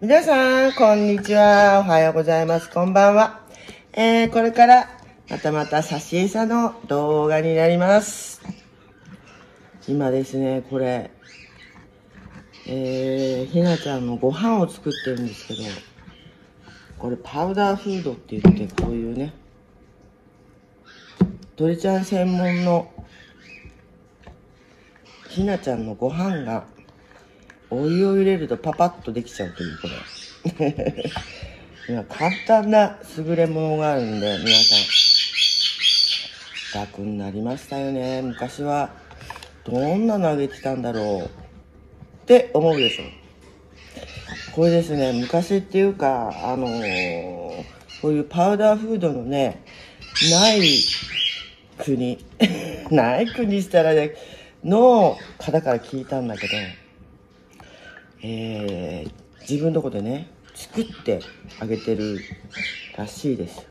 皆さん、こんにちは。おはようございます。こんばんは。え？ー、これから、またまた、さしえ？さの動画になります。今ですね、これ、え？ー、ひなちゃんのご飯を作ってるんですけど、これパウダーフードって言って、こういうね、鳥ちゃん専門の、ひなちゃんのご飯が、お湯を入れるとパパッとできちゃうというこれ。簡単な優れものがあるんで、皆さん、楽になりましたよね。昔は、どんなのあげてたんだろうって思うでしょ。これですね、昔っていうか、あのーこういうパウダーフードのね、ない国、ない国したらね、の方から聞いたんだけど、えー、自分のとこでね、作ってあげてるらしいです。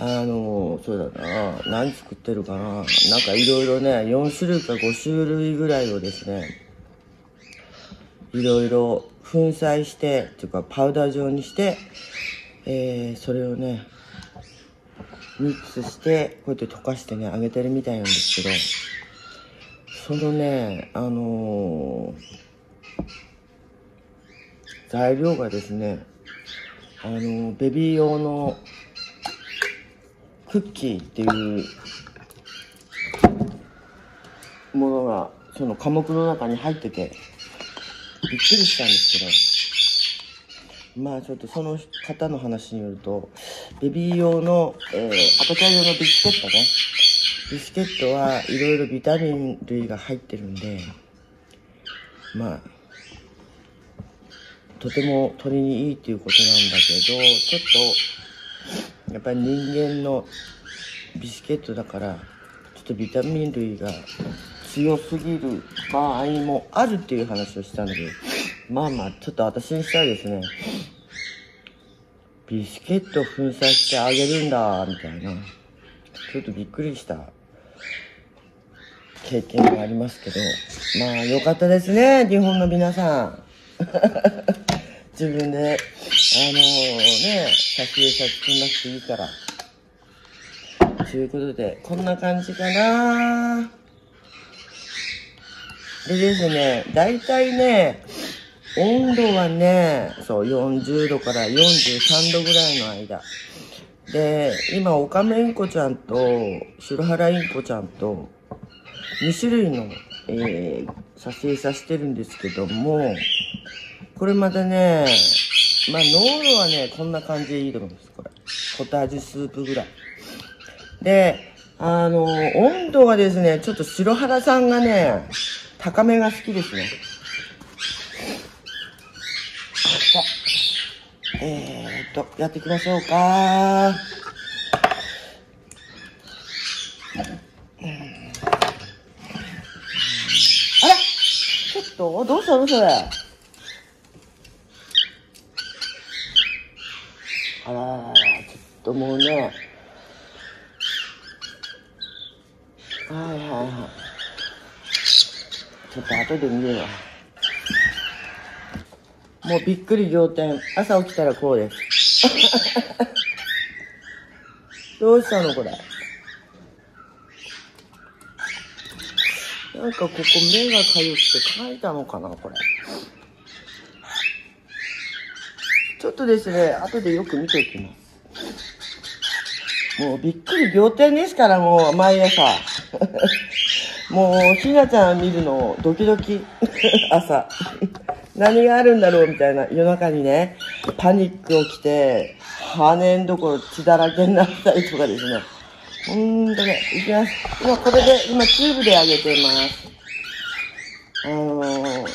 あの、そうだな、何作ってるかな。なんかいろいろね、4種類か5種類ぐらいをですね、いろいろ粉砕して、っていうかパウダー状にして、えー、それをね、ミックスして、こうやって溶かしてね、揚げてるみたいなんですけど、そのね、あのー材料がですね、あのーベビー用のクッキーっていうものが、その科目の中に入ってて、びっくりしたんですけど、まあちょっとその方の話によると、ベビー用の、えー赤ちゃん用のビスケットね。ビスケットはいろいろビタミン類が入ってるんで、まあ、とても鳥にいいっていうことなんだけど、ちょっと、やっぱり人間のビスケットだから、ちょっとビタミン類が強すぎる場合もあるっていう話をしたんだけど、まあまあ、ちょっと私にしたらですね、ビスケット粉砕してあげるんだ、みたいな。ちょっとびっくりした経験がありますけど、まあ良かったですね、日本の皆さん。自分で、あのね、先へ先作んなくていいから。ということで、こんな感じかなでですね、大体ね、温度はね、そう、40度から43度ぐらいの間。で、今、オカメインコちゃんと、白原インコちゃんと、2種類の、えー、撮影させてるんですけども、これまたね、まあ、濃度はね、こんな感じでいいと思うんです、これ。ポタージュスープぐらい。で、あの、温度がですね、ちょっと白原さんがね、高めが好きですね。さあえーっと、やっていきましょうか。あらちょっと、どうしたのそれ？あらららら、ちょっともうね。はいはいはい。ちょっと後で見るわ。もうびっくり仰天。朝起きたらこうです。どうしたのこれ？なんかここ目がかゆくて書いたのかなこれ。ちょっとですね、後でよく見ていきます。もうびっくり仰天ですから、もう毎朝。もう、ひなちゃん見るのドキドキ。朝。何があるんだろうみたいな夜中にね、パニック起きて、羽んどころ血だらけになったりとかですね。ほんとね、いきます。今これで、今チューブで揚げてます。あのー、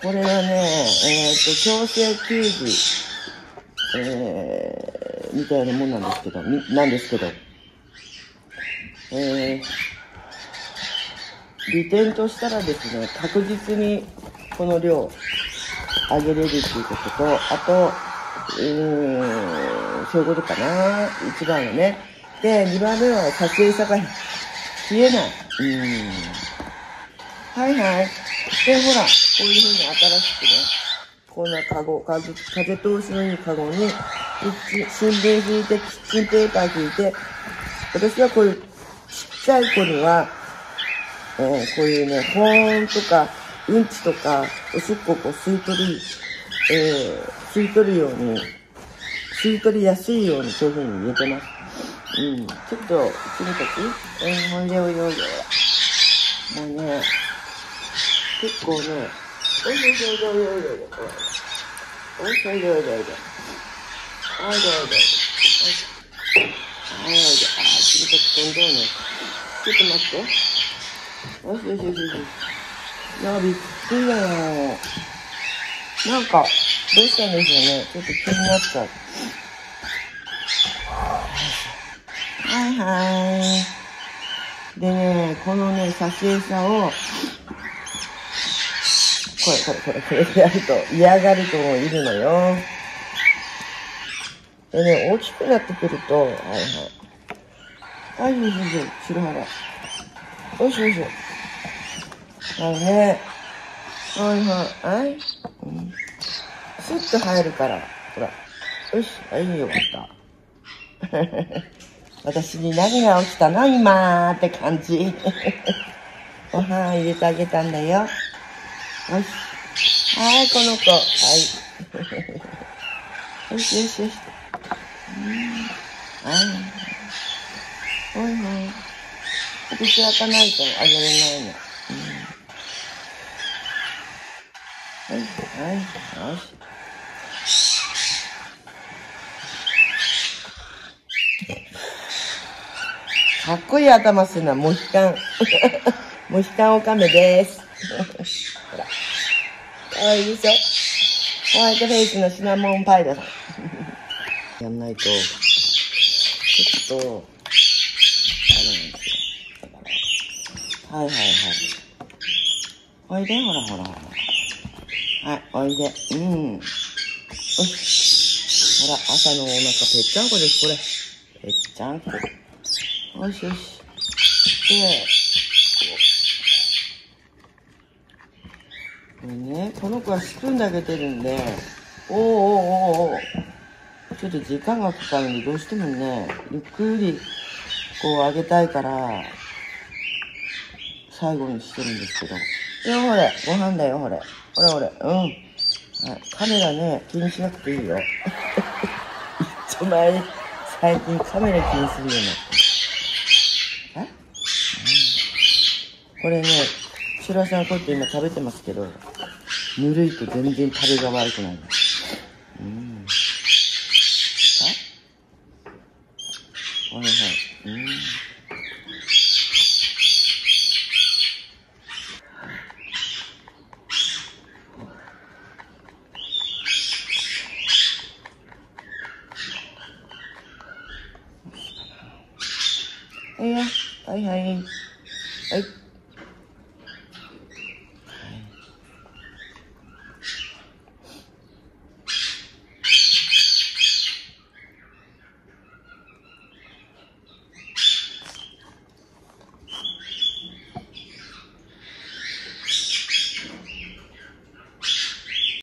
これはね、えっ、と、強制給付、えー、みたいなもんなんですけど、なんですけど、えー、利点としたらですね、確実にこの量、あげれるっていうことと、あと、うーん、そういうことかな。一番はね。で、二番目は撮影さが消えない。うん。はいはい。で、ほら、こういうふうに新しくね、こんなカゴ、風風通しのいいカゴに、新聞引いて、キッチンペーパー引いて、私はこういうちっちゃい子には、こういうね、保温とか、うん。ちとか、おしっこをこう吸い取り、えー、吸い取るように、吸い取りやすいようにそういうふうに入れてます。うん。ちょっと、次の時、えー、おいでおいでおいで。もうね、結構ね、おいでおいでおいでおいでおいで。おいでおいでおいでおいで。おいでおいでおいで。はい、おいで。あー、次の時飛ん。じゃうね。ちょっと待って。よしよしよしよし。いや、びっくりだよ。なんか、どうしたんでしょうね。ちょっと気になっちゃう。はいはい。でね、このね、撮影さを、これ、これ、これ、これでやると嫌がる子もいるのよ。でね、大きくなってくると、はいはい。はい、よしよし、白肌。よしよし。はいね。はいはい。はい。スッと入るから。ほら。よし。はい、よかった。私に何が起きたの？今って感じ。ご飯入れてあげたんだよ。よし。はい、この子。はい。よしよしよし。うん。はい。ほいほい。私開かないとあげれないの。うん。はい、はい、よし。かっこいい頭するのはモヒカン。モヒカンオカメです。ほら。かわいいでしょホワイトフェイスのシナモンパイださん。やんないと、ちょっと、あれなんですよ。はいはいはい。おいで、ほらほらほら。はい、おいで。うん。よし。ほら、朝のお腹ぺっちゃんこです、これ。ぺっちゃんこ。よしよし。で、これね、この子はスプーンであげてるんで、おーおーおーおーちょっと時間がかかるんで、どうしてもね、ゆっくり、こうあげたいから、最後にしてるんですけど。よ、ほれ、ご飯だよ、ほれ。ほれほれ、うん。カメラね、気にしなくていいよ。ちょ前に、最近カメラ気にするようになって。これね、白さんこうやって今食べてますけど、ぬるいと全然食べが悪くないです。あはいはい。うん。いや、はいはい。はい。